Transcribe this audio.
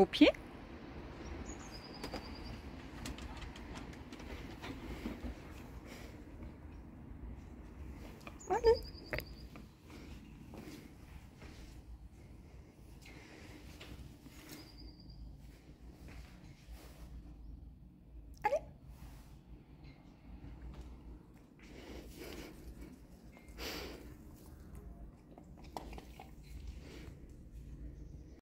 au pied.